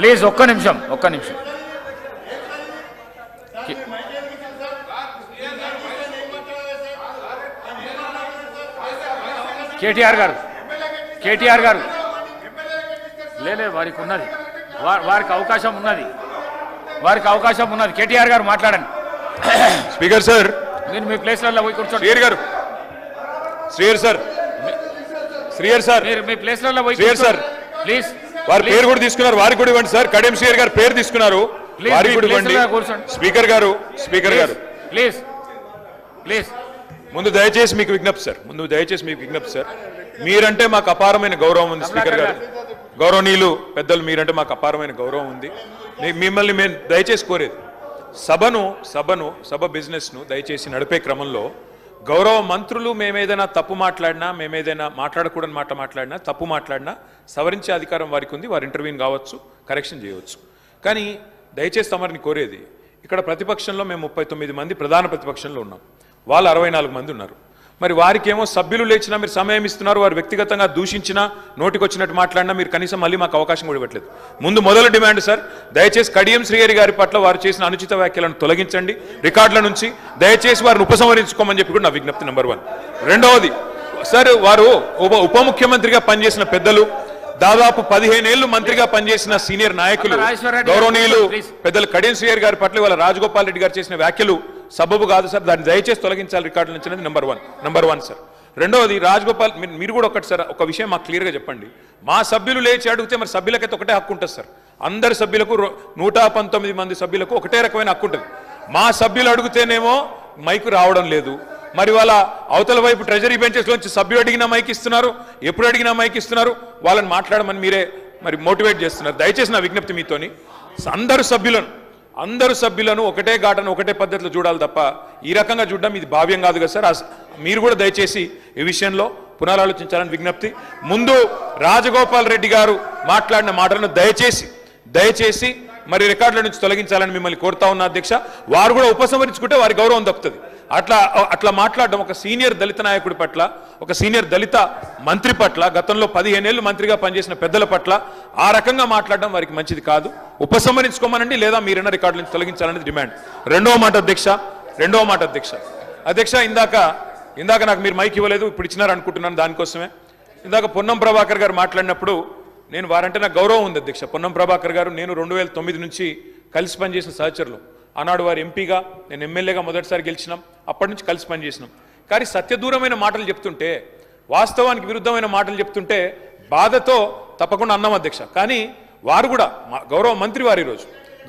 Please ఒక్క నిమిషం ఒక్క నిమిషం. కేటీఆర్ గారు కేటీఆర్ గారు. లేలే వారికి ఉన్నది. వారికి అవకాశం ఉన్నది. వారికి అవకాశం ఉన్నది. కేటీఆర్ గారు మాట్లాడండి. Speaker sir. మీరు మీ ప్లేస్లలో పోయి కూర్చోండి. శ్రీయర్ గారు. శ్రీయర్ సార్. శ్రీయర్ సార్. మీరు మీ ప్లేస్లలో పోయి sir. ప్లీజ్. వారి పేరు కూడా తీసుకున్నారు. వారికి కూడా ఇవ్వండి సార్. కడియం శ్రీయర్ గారు పేరు తీసుకున్నారు. వారికి కూడా ఇవ్వండి. స్పీకర్ గారు స్పీకర్ గారు. ప్లీజ్ ప్లీజ్ ముందు దయచేసి మీకు విజ్ఞప్తి సార్. ముందు దయచేసి మీకు విజ్ఞప్తి సార్. మీరంటే మాకు అపారమైన గౌరవం ఉంది స్పీకర్ గారు. గౌరవనీయులు పెద్దలు మీరంటే మాకు అపారమైన గౌరవం ఉంది. మిమ్మల్ని మేము దయచేసి కోరేది. సభను సభను సభ బిజినెస్ను దయచేసి నడిపే క్రమంలో గౌరవ మంత్రులు మేమేదైనా తప్పు మాట్లాడినా మేమేదైనా మాట్లాడకూడని మాట మాట్లాడినా తప్పు మాట్లాడినా సవరించే అధికారం వారికి ఉంది వారు ఇంటర్వ్యూని కావచ్చు కరెక్షన్ చేయవచ్చు. కానీ దయచేసి తమరిని కోరేది ఇక్కడ ప్రతిపక్షంలో మేము ముప్పై తొమ్మిది మంది ప్రధాన ప్రతిపక్షంలో ఉన్నాం. వాళ్ళు అరవై నాలుగు మంది ఉన్నారు. మరి వారికేమో సభ్యులు లేచినా మీరు సమయం ఇస్తున్నారు వారు వ్యక్తిగతంగా దూషించినా నోటికొచ్చినట్టు మాట్లాడినా మీరు కనీసం మళ్ళీ మాకు అవకాశం కూడా ఇవ్వట్లేదు. ముందు మొదలు డిమాండ్ సార్ దయచేసి కడియం శ్రీహరి గారి పట్ల వారు చేసిన అనుచిత వ్యాఖ్యలను తొలగించండి. రికార్డుల నుంచి దయచేసి వారిని ఉపసంహరించుకోమని చెప్పి కూడా నా విజ్ఞప్తి నెంబర్ వన్ రెండవది సార్ వారు ఉప ఉప ముఖ్యమంత్రిగా పనిచేసిన పెద్దలు దాదాపు పదిహేనేళ్ళు మంత్రిగా పనిచేసిన సీనియర్ నాయకులు గౌరవనీయులు. పెద్దలు కడియం శ్రీయర్ గారి పట్ల వాళ్ళ రాజగోపాల్ రెడ్డి గారు చేసిన వ్యాఖ్యలు సబబు కాదు సార్ దాన్ని దయచేసి తొలగించాలి రికార్డుల నుంచి అనేది number one number one sir రెండవది రాజగోపాల్ మీరు- మీరు కూడా ఒకటి సార్ ఒక విషయం మాకు క్లియర్గా చెప్పండి. మా సభ్యులు లేచి అడిగితే మరి సభ్యులకైతే ఒకటే హక్కు ఉంటుంది సార్ అందరి సభ్యులకు నూట పంతొమ్మిది మంది సభ్యులకు ఒకటే రకమైన హక్కు ఉంటుంది. మా సభ్యులు అడిగితేనేమో మైకు రావడం లేదు. మరి వాళ్ళ అవతల వైపు ట్రెజరీ బెంచెస్ లోంచి సభ్యులు అడిగినా మైక్ ఇస్తున్నారు ఎప్పుడు అడిగినా మైక్ ఇస్తున్నారు వాళ్ళని మాట్లాడమని మీరే మరి మోటివేట్ చేస్తున్నారు. దయచేసి నా విజ్ఞప్తి మీతోని అందరు సభ్యులను అందరు సభ్యులను ఒకటే ఘాటను ఒకటే పద్ధతిలో చూడాలి తప్ప ఈ రకంగా చూడడం ఇది భావ్యం కాదు కదా సార్. మీరు కూడా దయచేసి ఈ విషయంలో పునరాలోచించాలని విజ్ఞప్తి. ముందు రాజగోపాల్ రెడ్డి గారు మాట్లాడిన మాటలను దయచేసి దయచేసి మరి రికార్డుల నుంచి తొలగించాలని మిమ్మల్ని కోరుతా ఉన్న అధ్యక్ష. వారు కూడా ఉపసంహరించుకుంటే వారి గౌరవం తప్పుతుంది. అట్లా అట్లా మాట్లాడడం ఒక సీనియర్ దళిత నాయకుడి పట్ల ఒక సీనియర్ దళిత మంత్రి పట్ల గతంలో పదిహేనేళ్ళు మంత్రిగా పనిచేసిన పెద్దల పట్ల ఆ రకంగా మాట్లాడడం వారికి మంచిది కాదు. ఉపసంహరించుకోమనండి లేదా మీరైనా రికార్డుల నుంచి తొలగించాలనేది డిమాండ్. రెండవ మాట అధ్యక్ష రెండవ మాట అధ్యక్ష. అధ్యక్ష ఇందాక ఇందాక నాకు మీరు మైక్ ఇవ్వలేదు ఇప్పుడు ఇచ్చినారు అనుకుంటున్నాను దానికోసమే. ఇందాక పొన్నం ప్రభాకర్ గారు మాట్లాడినప్పుడు నేను వారంటే నాకు గౌరవం ఉంది అధ్యక్ష. పొన్నం ప్రభాకర్ గారు నేను రెండు వేల తొమ్మిది నుంచి కలిసి పనిచేసిన సహచరులు. ఆనాడు వారు ఎంపీగా నేను ఎమ్మెల్యేగా మొదటిసారి గెలిచినాం. అప్పటి నుంచి కలిసి పనిచేసినాం. కానీ సత్యదూరమైన మాటలు చెప్తుంటే వాస్తవానికి విరుద్ధమైన మాటలు చెప్తుంటే బాధతో తప్పకుండా అన్నాం అధ్యక్ష. కానీ వారు కూడా మా- గౌరవ మంత్రి వారు ఈరోజు.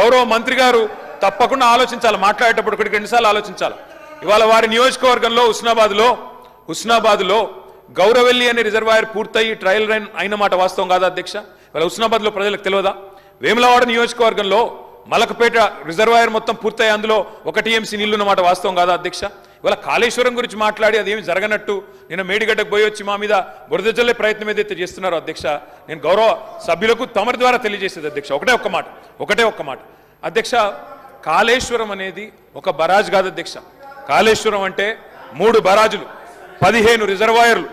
గౌరవ మంత్రి గారు తప్పకుండా ఆలోచించాలి. మాట్లాడేటప్పుడు ఒకటికి రెండుసార్లు ఆలోచించాలి. ఇవాళ వారి నియోజకవర్గంలో హుస్నాబాద్లో హుస్నాబాద్లో గౌరవెల్లి అనే రిజర్వాయర్ పూర్తయి ట్రయల్ రైన్ అయిన మాట వాస్తవం కాదా అధ్యక్ష? ఇవాళ హుస్నాబాద్లో ప్రజలకు తెలియదా? వేములవాడ నియోజకవర్గంలో మలకపేట రిజర్వాయర్ మొత్తం పూర్తయి అందులో ఒక టీఎంసీ నీళ్ళు అన్నమాట వాస్తవం కాదా అధ్యక్ష? ఇవాళ కాళేశ్వరం గురించి మాట్లాడి అదేమి జరగనట్టు. నేను మేడిగడ్డకు పోయి వచ్చి మా మీద బురద ప్రయత్నం ఏదైతే చేస్తున్నారో అధ్యక్ష నేను గౌరవ సభ్యులకు తమరి ద్వారా తెలియజేసేది అధ్యక్ష. ఒకటే ఒక్క మాట ఒకటే ఒక్క మాట. అధ్యక్ష కాళేశ్వరం అనేది ఒక బరాజ్ కాదు అధ్యక్ష. కాళేశ్వరం అంటే మూడు బరాజులు పదిహేను రిజర్వాయర్లు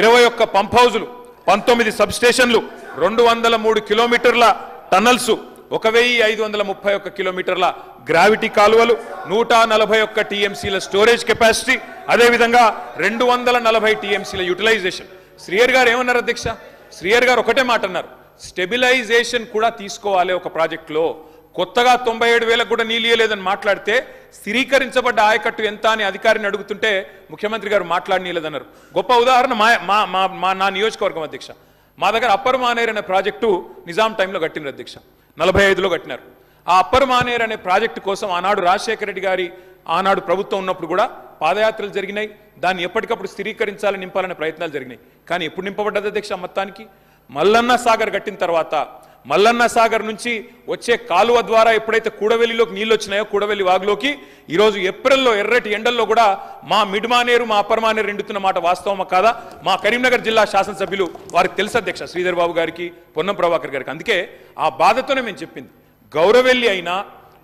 ఇరవై ఒక్క పంప్ హౌజులు పంతొమ్మిది సబ్ స్టేషన్లు రెండు వందల మూడు కిలోమీటర్ల టన్నల్సు ఒక వెయ్యి ఐదు వందల ముప్పై ఒక్క కిలోమీటర్ల గ్రావిటీ కాలువలు నూట నలభై ఒక్క టీఎంసీల స్టోరేజ్ కెపాసిటీ అదేవిధంగా రెండు వందల నలభై టీఎంసీల యూటిలైజేషన్. శ్రీయర్ గారు ఏమన్నారు అధ్యక్ష? శ్రీయర్ గారు ఒకటే మాట అన్నారు. స్టెబిలైజేషన్ కూడా తీసుకోవాలి ఒక ప్రాజెక్టులో. కొత్తగా తొంభై ఏడు వేలకు కూడా నీళ్ళు మాట్లాడితే స్థిరీకరించబడ్డ ఆయకట్టు ఎంత అని అధికారిని అడుగుతుంటే ముఖ్యమంత్రి గారు మాట్లాడనీయలేదన్నారు. గొప్ప ఉదాహరణ మా మా మా మా నా నియోజకవర్గం అధ్యక్ష. మా దగ్గర అప్పర్ మానేర్ అనే ప్రాజెక్టు నిజాం టైంలో కట్టినారు అధ్యక్ష. నలభై ఐదులో కట్టినారు. ఆ అప్పర్ మానేర్ అనే ప్రాజెక్టు కోసం ఆనాడు రాజశేఖర రెడ్డి గారి ఆనాడు ప్రభుత్వం ఉన్నప్పుడు కూడా పాదయాత్రలు జరిగినాయి. దాన్ని ఎప్పటికప్పుడు స్థిరీకరించాలని నింపాలనే ప్రయత్నాలు జరిగినాయి. కానీ ఎప్పుడు నింపబడ్డది అధ్యక్ష మొత్తానికి? మల్లన్న సాగర్ కట్టిన తర్వాత మల్లన్న సాగర్ నుంచి వచ్చే కాలువ ద్వారా ఎప్పుడైతే కూడవెల్లిలోకి నీళ్ళు వచ్చినాయో కూడవెల్లి వాగులోకి ఈరోజు ఏప్రిల్లో ఎర్రటి ఎండల్లో కూడా మా మిడ్మానేరు మా అపరమానేరు ఎండుతున్న మాట వాస్తవమా కాదా? మా కరీంనగర్ జిల్లా శాసనసభ్యులు వారికి తెలుసు అధ్యక్ష శ్రీధర్ బాబు గారికి పొన్నం ప్రభాకర్ గారికి. అందుకే ఆ బాధతోనే మేము చెప్పింది. గౌరవెల్లి అయినా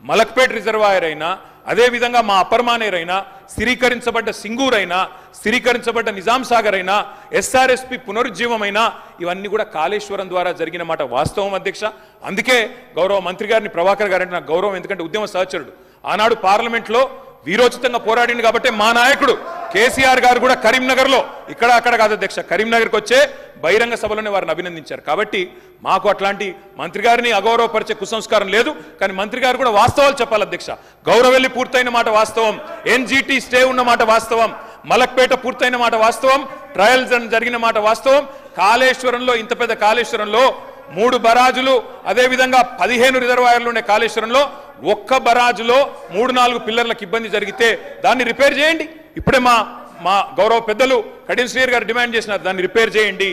మలక్పేట్ రిజర్వాయర్ అయినా అదేవిధంగా మా అపర్మానేర్ అయినా స్థిరీకరించబడ్డ సింగూర్ అయినా స్థిరీకరించబడ్డ నిజాం సాగర్ అయినా ఎస్ఆర్ఎస్పి పునరుజ్జీవమైనా ఇవన్నీ కూడా కాళేశ్వరం ద్వారా జరిగిన మాట వాస్తవం అధ్యక్ష. అందుకే గౌరవ మంత్రి గారిని ప్రభాకర్ గారంటే నాకు గౌరవం ఎందుకంటే ఉద్యమ సహచరుడు. ఆనాడు పార్లమెంట్లో వీరోచితంగా పోరాడింది కాబట్టి మా నాయకుడు కేసీఆర్ గారు కూడా కరీంనగర్లో ఇక్కడ అక్కడ కాదు అధ్యక్ష కరీంనగర్కి వచ్చే బహిరంగ సభలోనే వారిని అభినందించారు. కాబట్టి మాకు అట్లాంటి మంత్రి గారిని అగౌరవపరిచే కుసంస్కారం లేదు కానీ మంత్రి గారు కూడా వాస్తవాలు చెప్పాలి అధ్యక్ష. గౌరవెల్లి పూర్తయిన మాట వాస్తవం ఎన్జిటి స్టే ఉన్న మాట వాస్తవం మలక్పేట పూర్తయిన మాట వాస్తవం ట్రయల్స్ జరిగిన మాట వాస్తవం. కాళేశ్వరంలో ఇంత పెద్ద కాళేశ్వరంలో మూడు బరాజులు అదేవిధంగా పదిహేను రిజర్వాయర్లు ఉండే కాళేశ్వరంలో ఒక్క బరాజులో మూడు నాలుగు పిల్లర్లకు ఇబ్బంది జరిగితే దాన్ని రిపేర్ చేయండి. ఇప్పుడే మా మా గౌరవ పెద్దలు కడియం శ్రీయర్ గారు డిమాండ్ చేసినారు దాన్ని రిపేర్ చేయండి.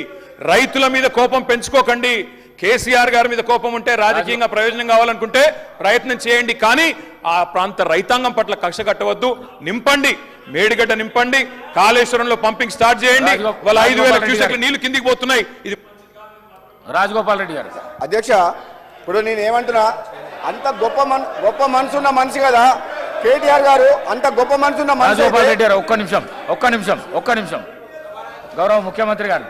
రైతుల మీద కోపం పెంచుకోకండి. కేసీఆర్ గారి మీద కోపం ఉంటే రాజకీయంగా ప్రయోజనం కావాలనుకుంటే ప్రయత్నం చేయండి. కానీ ఆ ప్రాంత రైతాంగం పట్ల కక్ష కట్టవద్దు. నింపండి. మేడిగడ్డ నింపండి. కాళేశ్వరంలో పంపింగ్ స్టార్ట్ చేయండి. వాళ్ళ ఐదు వేల క్యూసెక్ల. నీళ్ళు కిందికి పోతున్నాయి. ఇది రాజగోపాల్ రెడ్డి గారు. అధ్యక్ష ఇప్పుడు నేను ఏమంటున్నా? అంత గొప్ప మన గొప్ప మనసున్న మనిషి కదా. కేటీఆర్ గారు అంత గొప్ప మనసున్న మనిషి రాజగోపాల్ అయితే రెడ్డి గారు ఒక్క నిమిషం ఒక్క నిమిషం ఒక్క నిమిషం. గౌరవ ముఖ్యమంత్రి గారు.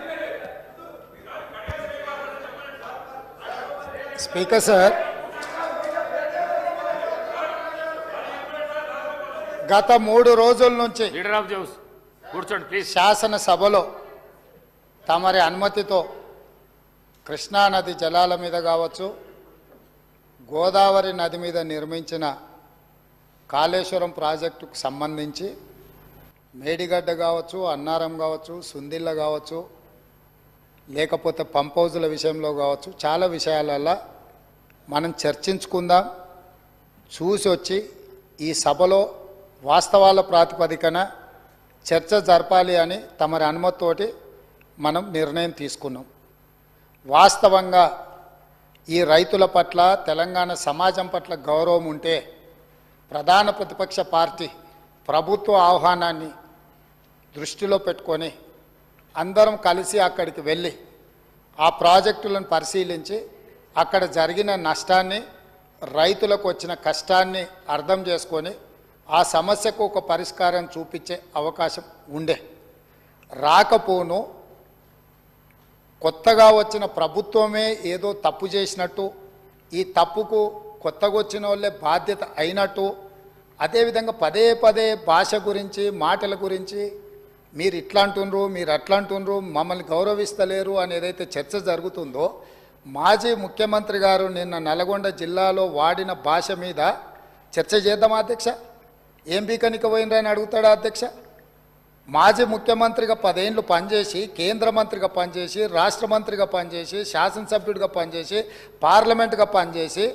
Speaker sir. గత మూడు రోజుల నుంచి లీడర్ ఆఫ్ జౌస్ కూర్చోండి ప్లీజ్ శాసనసభలో తమరి అనుమతితో కృష్ణానది జలాల మీద కావచ్చు గోదావరి నది మీద నిర్మించిన కాళేశ్వరం ప్రాజెక్టుకు సంబంధించి మేడిగడ్డ కావచ్చు అన్నారం కావచ్చు సుందిళ్ళ కావచ్చు లేకపోతే పంప్ హౌజుల విషయంలో కావచ్చు చాలా విషయాలలో మనం చర్చించుకుందాం. చూసి వచ్చి ఈ సభలో వాస్తవాల ప్రాతిపదికన చర్చ జరపాలి అని తమరి అనుమతితోటి మనం నిర్ణయం తీసుకున్నాం. వాస్తవంగా ఈ రైతుల పట్ల తెలంగాణ సమాజం పట్ల గౌరవం ఉంటే ప్రధాన ప్రతిపక్ష పార్టీ ప్రభుత్వ ఆహ్వానాన్ని దృష్టిలో పెట్టుకొని అందరం కలిసి అక్కడికి వెళ్ళి ఆ ప్రాజెక్టులను పరిశీలించి అక్కడ జరిగిన నష్టాన్ని రైతులకు వచ్చిన కష్టాన్ని అర్థం చేసుకొని ఆ సమస్యకు ఒక పరిష్కారం చూపించే అవకాశం ఉండే. రాకపోను కొత్తగా వచ్చిన ప్రభుత్వమే ఏదో తప్పు చేసినట్టు ఈ తప్పుకు కొత్తగా వచ్చిన వాళ్ళే బాధ్యత అయినట్టు అదేవిధంగా పదే పదే భాష గురించి మాటల గురించి మీరు ఇట్లా అంటుండ్రు మీరు అట్లా అంటుండ్రు మమ్మల్ని గౌరవిస్తలేరు అనేదైతే చర్చ జరుగుతుందో మాజీ ముఖ్యమంత్రి గారు నిన్న నల్గొండ జిల్లాలో వాడిన భాష మీద చర్చ చేద్దామా అధ్యక్ష? ఏం బీకనిక అని అడుగుతాడా అధ్యక్ష? మాజీ ముఖ్యమంత్రిగా పదేళ్ళు పనిచేసి కేంద్ర మంత్రిగా పనిచేసి రాష్ట్ర మంత్రిగా పనిచేసి శాసనసభ్యుడిగా పనిచేసి పార్లమెంటుగా పనిచేసి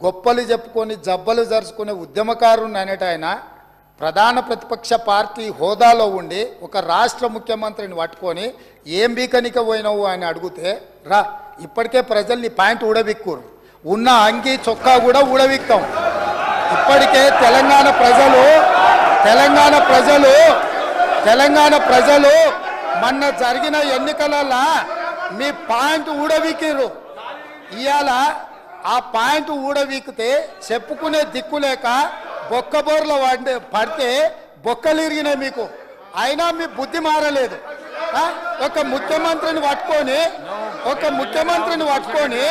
గొప్పలు చెప్పుకొని జబ్బలు జరుచుకునే ఉద్యమకారుని అనేట ఆయన ప్రధాన ప్రతిపక్ష పార్టీ హోదాలో ఉండి ఒక రాష్ట్ర ముఖ్యమంత్రిని పట్టుకొని ఏం బీకనిక పోయినావు? అని అడిగితే రా ఇప్పటికే ప్రజల్ని పాయింట్ ఊడబిక్కురు ఉన్న అంగి చొక్కా కూడా ఊడబిక్తాం ఇప్పటికే తెలంగాణ ప్రజలు తెలంగాణ ప్రజలు తెలంగాణ ప్రజలు మొన్న జరిగిన ఎన్నికలలో మీ పాయింట్ ఊడవీకిరు ఇవాళ ఆ పాయింట్ ఊడవీకితే చెప్పుకునే దిక్కు లేక బొక్కబోర్లు వాడి పడితే బొక్కలిరిగినాయి మీకు. అయినా మీ బుద్ధి మారలేదు. ఒక ముఖ్యమంత్రిని పట్టుకొని ఒక ముఖ్యమంత్రిని పట్టుకొని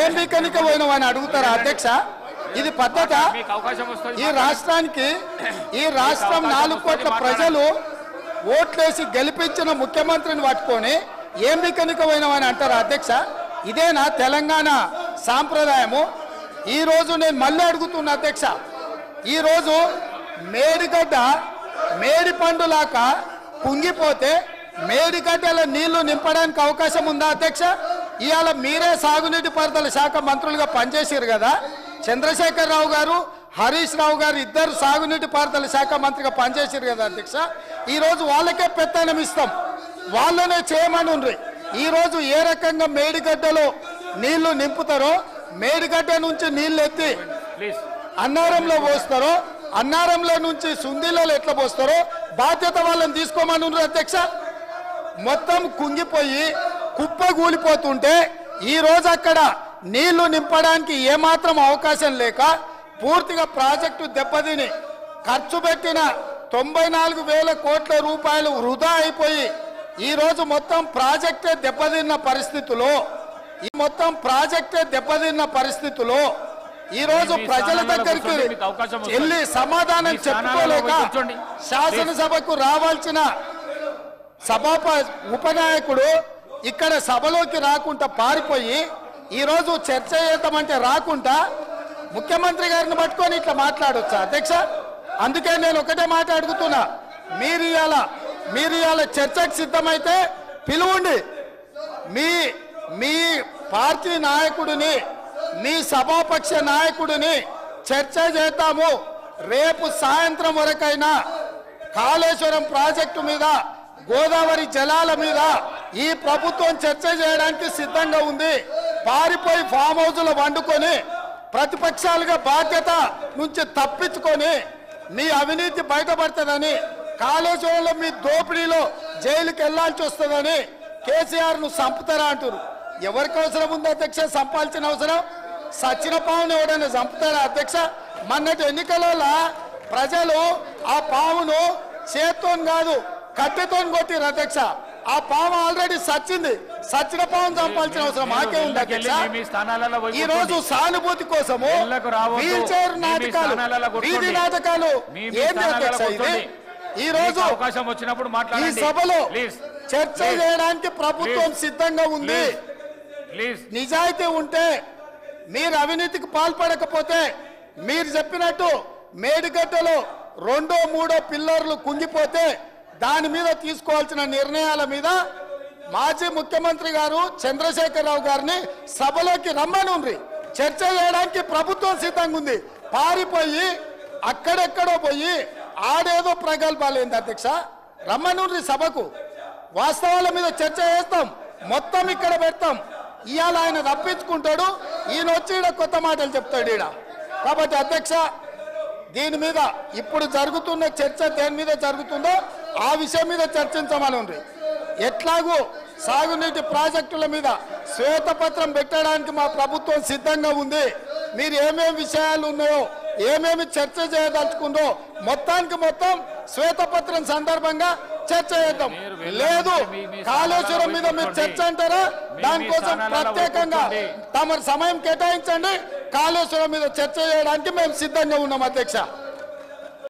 ఏం బీకనిక పోయినావని అడుగుతారా అధ్యక్ష? ఇది పద్ధత? ఈ రాష్ట్రానికి ఈ రాష్ట్రం నాలుగు కోట్ల ప్రజలు ఓట్లేసి గెలిపించిన ముఖ్యమంత్రిని పట్టుకొని ఏం బికనికమైనవని అంటారు అధ్యక్ష? ఇదేనా తెలంగాణ సాంప్రదాయము? ఈరోజు నేను మళ్ళీ అడుగుతున్నా అధ్యక్ష. ఈరోజు మేడిగడ్డ మేడి పండులాక కుంగిపోతే మేడిగడ్డల నీళ్ళు నింపడానికి అవకాశం ఉందా అధ్యక్ష? ఇవాళ మీరే సాగునీటి పారుదల శాఖ మంత్రులుగా పనిచేసారు కదా. చంద్రశేఖర్ రావు గారు హరీష్ రావు గారు ఇద్దరు సాగునీటి పారుదల శాఖ మంత్రిగా పనిచేసారు కదా అధ్యక్ష. ఈరోజు వాళ్ళకే పెత్తనం ఇస్తాం. వాళ్ళనే చేయమని ఉండ్రి. ఈరోజు ఏ రకంగా మేడిగడ్డలో నీళ్ళు నింపుతారో మేడిగడ్డ నుంచి నీళ్ళు ఎత్తి అన్నారంలో పోస్తారో అన్నారంలో నుంచి సుందీలలో ఎట్లా పోస్తారో బాధ్యత వాళ్ళని తీసుకోమని ఉండ్రు అధ్యక్ష. మొత్తం కుంగిపోయి కుప్ప కూలిపోతుంటే ఈ రోజు అక్కడ నీళ్ళు నింపడానికి ఏమాత్రం అవకాశం లేక పూర్తిగా ప్రాజెక్టు దెబ్బతిని ఖర్చు పెట్టిన తొంభై నాలుగు వేల కోట్ల రూపాయలు వృధా అయిపోయి ఈ రోజు మొత్తం ప్రాజెక్టే దెబ్బతిన్న పరిస్థితిలో ఈ మొత్తం ప్రాజెక్టే దెబ్బతిన్న పరిస్థితిలో ఈ రోజు మీ ప్రజల దగ్గరికి. వెళ్ళి సమాధానం చెప్పుకోలేక. శాసనసభకు రావాల్సిన సభాప ఉపనాయకుడు ఇక్కడ సభలోకి రాకుండా పారిపోయి ఈరోజు చర్చ చేద్దామంటే రాకుండా ముఖ్యమంత్రి గారిని పట్టుకొని ఇట్లా మాట్లాడొచ్చా? అధ్యక్ష అందుకే నేను ఒకటే మాట మీరు ఇవాళ మీరు ఇవాళ చర్చకు సిద్ధమైతే పిలువుండి. మీ మీ పార్టీ నాయకుడిని మీ సభాపక్ష నాయకుడిని చర్చ చేద్దాము. రేపు సాయంత్రం వరకైనా కాళేశ్వరం ప్రాజెక్టు మీద గోదావరి జలాల మీద ఈ ప్రభుత్వం చర్చ చేయడానికి సిద్ధంగా ఉంది. పారిపోయి ఫామ్ హౌజ్లో వండుకొని ప్రతిపక్షాలుగా బాధ్యత నుంచి తప్పించుకొని మీ అవినీతి బయటపడుతుందని కాళేశ్వరంలో మీ దోపిడీలో జైలుకి వెళ్ళాల్సి వస్తుందని కేసీఆర్ను చంపుతారా అంటారు ఎవరికి అవసరం ఉంది అధ్యక్ష? చంపాల్సిన అవసరం? సచిన పావును ఎవడైనా చంపుతారా అధ్యక్ష? మొన్నటి ఎన్నికలలో ప్రజలు ఆ పావును చేత్తో కాదు కట్టెతో కొట్టిరు అధ్యక్ష. ఆ పాము ఆల్రెడీ సచ్చింది సచ్చిన పావును చంపాల్సిన అవసరం మాకే ఉంది అధ్యక్ష ఈ రోజు. సానుభూతి కోసము. వీల్ చైర్ నాటకాలు. వీధి నాటకాలు స్థానాలలో అధ్యక్ష ఇది. ఈ రోజు అవకాశం వచ్చినప్పుడు ఈ సభలో చర్చ. చేయడానికి ప్రభుత్వం. సిద్ధంగా ఉంది నిజాయితీ ఉంటే మీరు అవినీతికి పాల్పడకపోతే మీరు చెప్పినట్టు మేడిగడ్డలో రెండో మూడో పిల్లర్లు కుంగిపోతే దాని మీద తీసుకోవాల్సిన నిర్ణయాల మీద మాజీ ముఖ్యమంత్రి గారు చంద్రశేఖరరావు గారిని సభలోకి రమ్మనుండ్రి. చర్చ చేయడానికి ప్రభుత్వం సిద్ధంగా ఉంది. పారిపోయి అక్కడెక్కడో పోయి ఆడేదో ప్రగల్భాలు ఏంది అధ్యక్ష? రమ్మనుండ్రి సభకు. వాస్తవాల మీద చర్చ చేస్తాం. మొత్తం ఇక్కడ పెడతాం. ఇవాళ ఆయన తప్పించుకుంటాడు. ఈయన వచ్చి ఈడ కొత్త మాటలు చెప్తాడు ఈడ. కాబట్టి అధ్యక్ష దీని మీద ఇప్పుడు జరుగుతున్న చర్చ దేని మీద జరుగుతుందో ఆ విషయం మీద చర్చించమని ఉంది. ఎట్లాగూ సాగునీటి ప్రాజెక్టుల మీద శ్వేతపత్రం పెట్టడానికి మా ప్రభుత్వం సిద్ధంగా ఉంది. మీరు ఏమేమి విషయాలు ఉన్నాయో ఏమేమి చర్చ చేయదలుచుకుందో మొత్తానికి మొత్తం శ్వేతపత్రం సందర్భంగా చర్చ చేద్దాం. లేదు కాళేశ్వరం మీద మీరు చర్చ అంటారా దానికోసం ప్రత్యేకంగా. తమరు సమయం కేటాయించండి కాళేశ్వరం మీద చర్చ చేయడానికి మేము సిద్ధంగా ఉన్నాం అధ్యక్ష